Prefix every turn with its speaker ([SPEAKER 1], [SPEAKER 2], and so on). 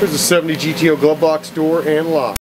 [SPEAKER 1] There's a 70 GTO glove box door and lock.